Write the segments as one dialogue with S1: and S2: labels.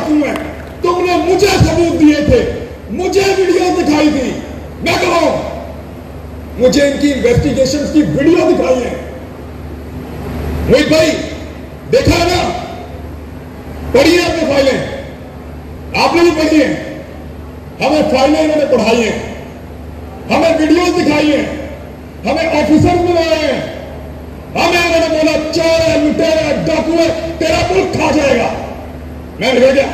S1: डाकू हैं तुमने मुझे सबूत दिए थे। मुझे वीडियो दिखाई थी मैं कहूँ, मुझे इनकी इन्वेस्टिगेशन की वीडियो दिखाई है। मोहित भाई, देखा है ना? पढ़िए आपने फाइलें? आपने भी पढ़ी है? हमें फाइलें इन्होंने पढ़ाई हैं। हमें वीडियो दिखाई है। हमें ऑफिसर बुलाए हैं। हमें उन्होंने बोला, चोर है, लुटेरा है डाकू है तेरा मुल्क खा जाएगा। मैं रह गया।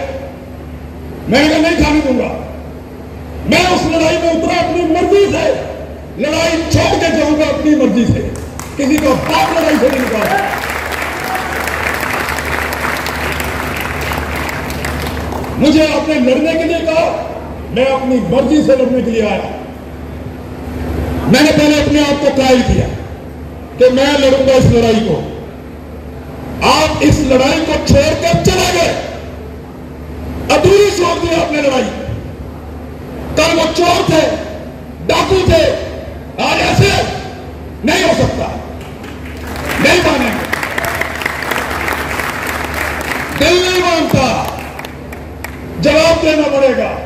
S1: मैंने कहा नहीं खाने दूँगा, मैं उस लड़ाई में उतरा, अपनी मर्ज़ी से, लड़ाई छोड़ के जाऊँगा अपनी मर्ज़ी से। किसी को बात लड़ाई से नहीं निकाला मुझे आपने लड़ने के लिए कहा, मैं अपनी मर्ज़ी से लड़ने के लिए आया। मैंने पहले अपने आप को ट्राई किया कि मैं लड़ूँगा इस लड़ाई को। आप इस लड़ाई को छोड़कर चले गए। दी आपने लड़ाई। कल वो चोर थे, डाकू थे, आज ऐसे नहीं हो सकता। नहीं मानेंगे। दिल नहीं मानता। जवाब देना पड़ेगा।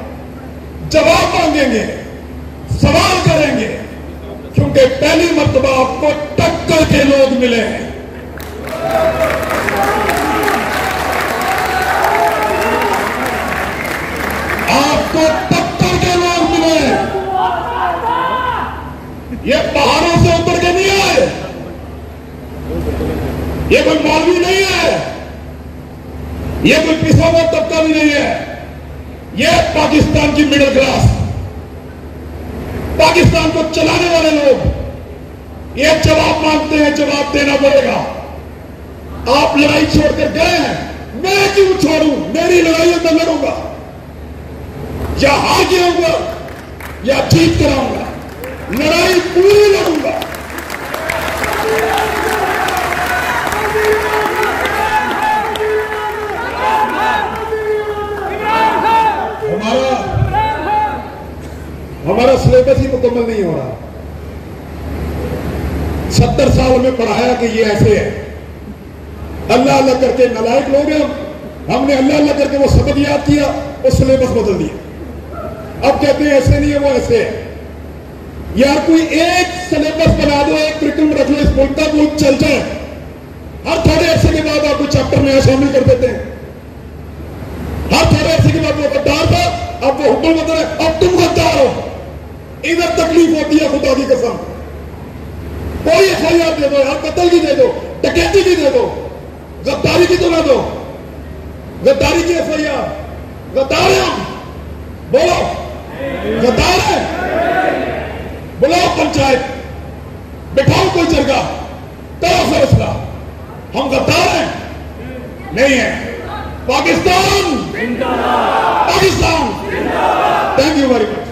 S1: जवाब मांगेंगे। सवाल करेंगे। क्योंकि पहली मर्तबा आपको टक्कर के लोग मिले हैं। ये कोई मौलवी नहीं है। ये कोई हुआ तबका भी नहीं है। ये पाकिस्तान की मिडिल क्लास पाकिस्तान को चलाने वाले लोग। ये जवाब मांगते हैं, जवाब देना पड़ेगा। आप लड़ाई छोड़कर गए हैं। मैं क्यों छोड़ू मेरी लड़ाई में लड़ूँगा। या हार गिराऊँगा या जीत कराऊँगा। लड़ाई पूरी लड़ूँगा। हमारा सिलेबस ही मुकम्मल नहीं हो रहा। सत्तर साल में पढ़ाया कि ये ऐसे है। अल्लाह अल्लाह करके नलायक लोग हैं हमने अल्लाह अल्लाह करके वो सबक याद किया, वो सिलेबस बदल दिया। अब कहते हैं, ऐसे नहीं है, वो ऐसे है। यार कोई एक सिलेबस बना दो, एक क्रिकुलम रख लो, इस मुल्क का मुल्क चल जाए। हर थोड़े अरसे के बाद आप कोई चैप्टर नया शामिल कर देते हैं। हर थोड़े अरसे के बाद वो गद्दार था अब वो हुक्म बदल है अब तुम गद्दार हो इधर तकलीफ़ होती है खुदा की कसम। कोई एफ़ आई आर दे दो यार, कत्ल की दे दो, डकैती की दे दो, गद्दारी की तो ना दो। गद्दारी की एफ़ आई आर गद्दार बोलो। गद्दार है। बुलाओ पंचायत। बिठाओ कोई जगह। करो फैसला। हम गद्दार हैं। नहीं है। Pakistan. Pakistan. Thank you very much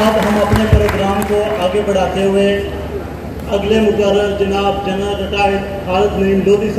S2: अब हम अपने प्रोग्राम को आगे बढ़ाते हुए अगले मुकर जनाब जनरल रिटायर्ड खालद नईम लोधी साहब।